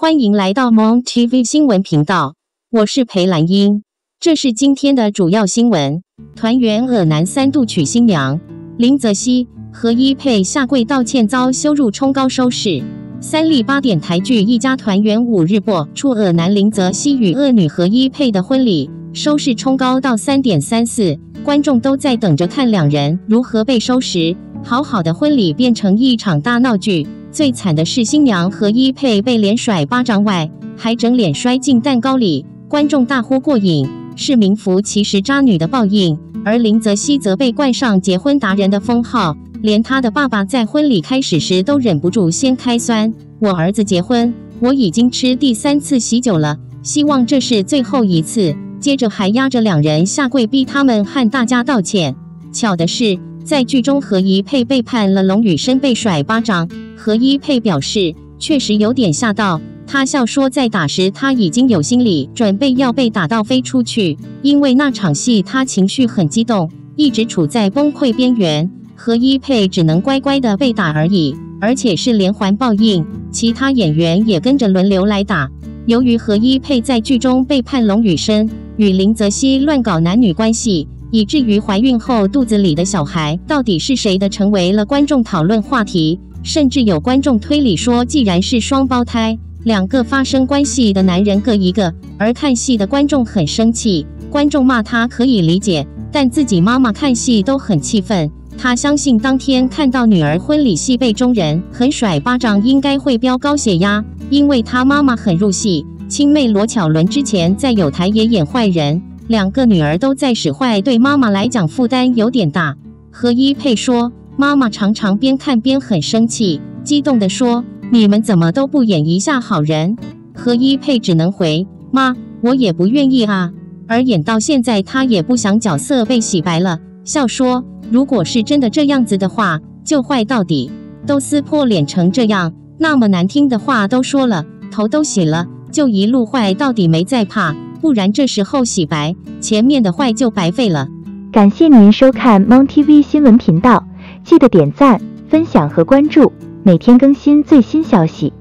欢迎来到 Mon TV 新闻频道，我是裴兰英。这是今天的主要新闻：团圆尔南三度娶新娘，林泽熙、何一佩下跪道歉遭羞辱，冲高收视。三立八点台剧《一家团圆》五日播出尔南林泽熙与恶女何一佩的婚礼，收视冲高到三点三四，观众都在等着看两人如何被收拾。好好的婚礼变成一场大闹剧。最惨的是新娘何一佩被连甩巴掌外，还整脸摔进蛋糕里，观众大呼过瘾，是名副其实渣女的报应。而林泽熙则被冠上结婚达人的封号，连他的爸爸在婚礼开始时都忍不住先开酸：“我儿子结婚，我已经吃第三次喜酒了，希望这是最后一次。”接着还压着两人下跪，逼他们和大家道歉。巧的是，在剧中何一佩背叛了龙宇生，被甩巴掌。何一佩表示，确实有点吓到。他笑说，在打时他已经有心理准备要被打到飞出去，因为那场戏他情绪很激动，一直处在崩溃边缘。何一佩只能乖乖的被打而已，而且是连环报应。其他演员也跟着轮流来打。由于何一佩在剧中背叛龙宇生，与林泽熙乱搞男女关系，以至于怀孕后肚子里的小孩到底是谁的，成为了观众讨论话题。甚至有观众推理说，既然是双胞胎，两个发生关系的男人各一个。而看戏的观众很生气，观众骂他可以理解，但自己妈妈看戏都很气愤。他相信当天看到女儿婚礼戏被中人狠甩巴掌，应该会飙高血压，因为他妈妈很入戏。亲妹罗巧伦之前在有台也演坏人，两个女儿都在使坏，对妈妈来讲负担有点大。何一佩说。妈妈常常边看边很生气，激动地说：“你们怎么都不演一下好人？”何一佩只能回：“妈，我也不愿意啊。”而演到现在，他也不想角色被洗白了，笑说：“如果是真的这样子的话，就坏到底。都撕破脸成这样，那么难听的话都说了，头都洗了，就一路坏到底没再怕。不然这时候洗白，前面的坏就白费了。”感谢您收看猫 TV 新闻频道。记得点赞、分享和关注，每天更新最新消息。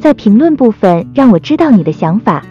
在评论部分让我知道你的想法。